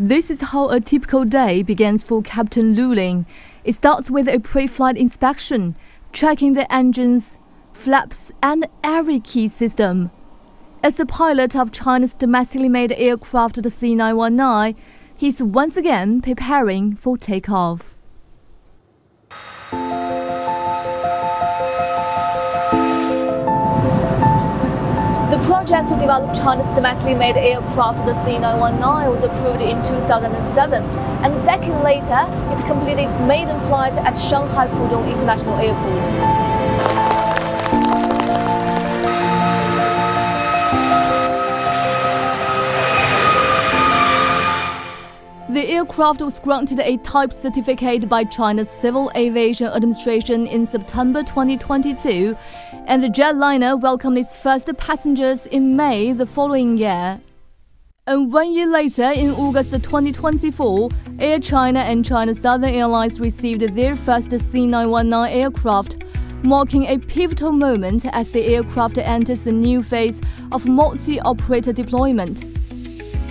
This is how a typical day begins for Captain Lu Ling. It starts with a pre-flight inspection, checking the engines, flaps, and every key system. As the pilot of China's domestically made aircraft, the C919, he's once again preparing for takeoff. Project to develop China's domestically made aircraft, the C919, was approved in 2007, and a decade later, it completed its maiden flight at Shanghai Pudong International Airport. The aircraft was granted a type certificate by China's Civil Aviation Administration in September 2022, and the jetliner welcomed its first passengers in May the following year. And one year later, in August 2024, Air China and China Southern Airlines received their first C919 aircraft, marking a pivotal moment as the aircraft enters a new phase of multi-operator deployment.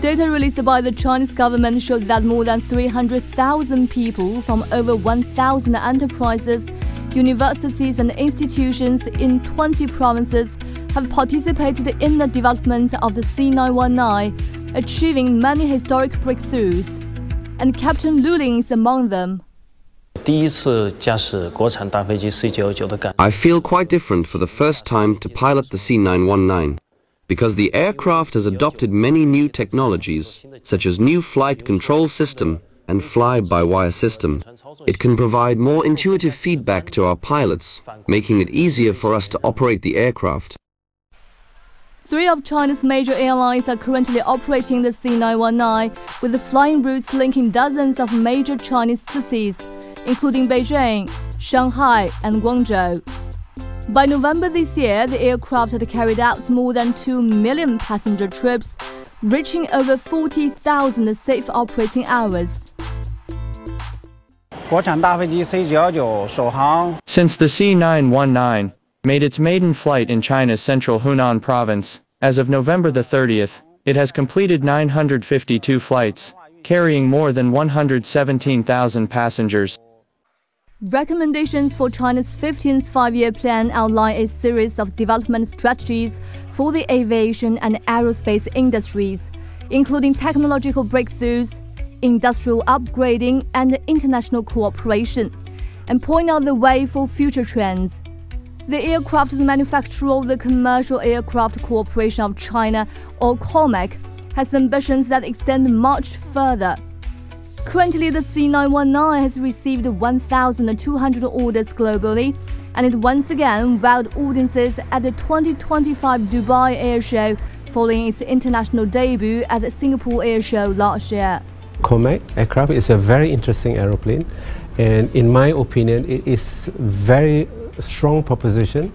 Data released by the Chinese government showed that more than 300,000 people from over 1,000 enterprises, universities, and institutions in 20 provinces have participated in the development of the C919, achieving many historic breakthroughs. And Captain Lu Ling is among them. I feel quite different for the first time to pilot the C919 because the aircraft has adopted many new technologies, such as new flight control system and fly-by-wire system. It can provide more intuitive feedback to our pilots, making it easier for us to operate the aircraft. Three of China's major airlines are currently operating the C919, with the flying routes linking dozens of major Chinese cities, including Beijing, Shanghai, and Guangzhou. By November this year, the aircraft had carried out more than 2 million passenger trips, reaching over 40,000 safe operating hours. Since the C919 made its maiden flight in China's central Hunan province, as of November the 30th, it has completed 952 flights, carrying more than 117,000 passengers. Recommendations for China's 15th five-year plan outline a series of development strategies for the aviation and aerospace industries, including technological breakthroughs, industrial upgrading, and international cooperation, and point out the way for future trends. The aircraft manufacturer of the Commercial Aircraft Corporation of China, or COMAC, has ambitions that extend much further. Currently, the C919 has received 1,200 orders globally, and it once again wowed audiences at the 2025 Dubai Air Show following its international debut at the Singapore Air Show last year. Comac aircraft is a very interesting aeroplane, and in my opinion, it is very strong proposition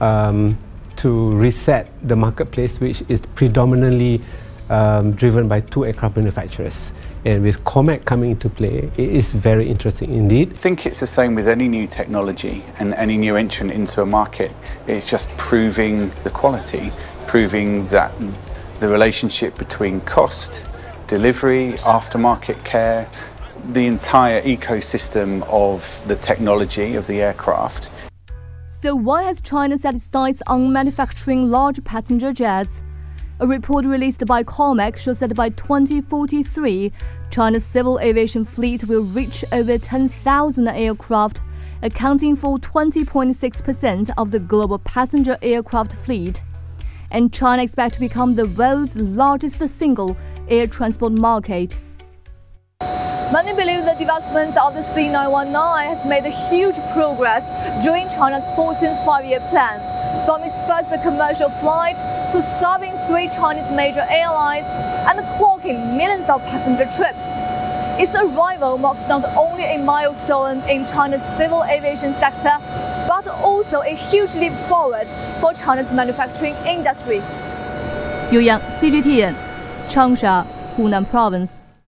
um, to reset the marketplace, which is predominantly um, driven by two aircraft manufacturers. And with COMAC coming into play, it is very interesting indeed. I think it's the same with any new technology and any new entrant into a market. It's just proving the quality, proving that the relationship between cost, delivery, aftermarket care, the entire ecosystem of the technology of the aircraft. So why has China set its sights on manufacturing large passenger jets? A report released by COMAC shows that by 2043, China's civil aviation fleet will reach over 10,000 aircraft, accounting for 20.6% of the global passenger aircraft fleet. And China expects to become the world's largest single air transport market. Many believe the development of the C919 has made a huge progress during China's 14th five-year plan from its first commercial flight to serving three Chinese major airlines and clocking millions of passenger trips, its arrival marks not only a milestone in China's civil aviation sector, but also a huge leap forward for China's manufacturing industry. Yu Yang, CGTN, Changsha, Hunan Province.